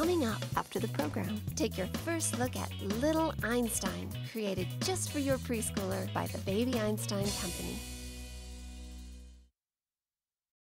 coming up after the program. Take your first look at Little Einstein, created just for your preschooler by the Baby Einstein Company.